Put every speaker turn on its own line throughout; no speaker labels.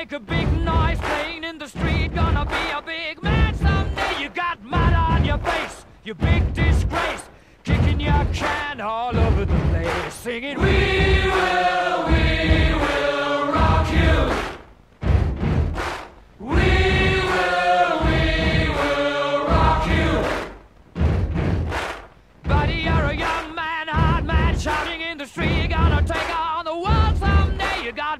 make a big noise playing in the street. Gonna be a big man someday. You got mud on your face, you big disgrace. Kicking your can all over the place, singing, We will, we will rock you. We will, we will rock you. Buddy, you're a young man, hard man, shouting in the street. Gonna take on the world someday. You got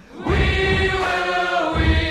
We will, we